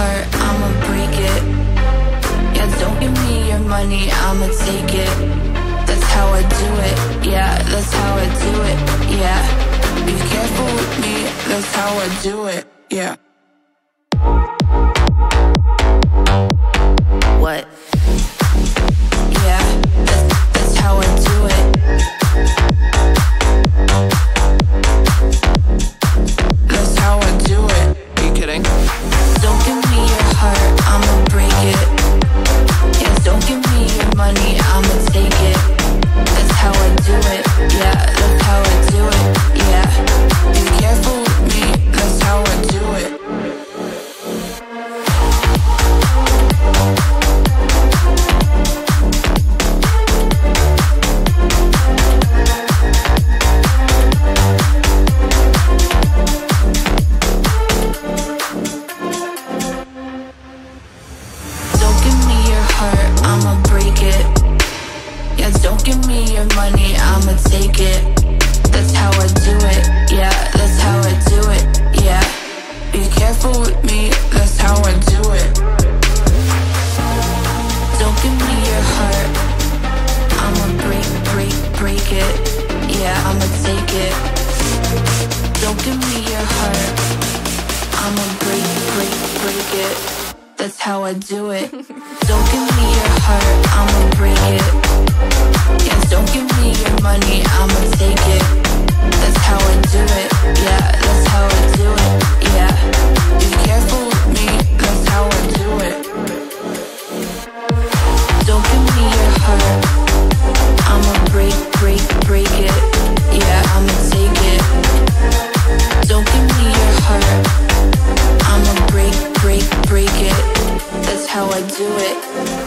heart, I'ma break it. Yeah, don't give me your money, I'ma take it. That's how I do it, yeah, that's how I do it, yeah. Be careful with me, that's how I do it, yeah. Heart, I'ma break it. Yeah, don't give me your money, I'ma take it. That's how I do it. Yeah, that's how I do it. Yeah. Be careful with me, that's how I do it. Don't give me your heart. I'ma break, break, break it. Yeah, I'ma take it. Don't give me your heart. I'ma break, break, break it. That's how I do it. don't give me your heart, I'ma break how I do it.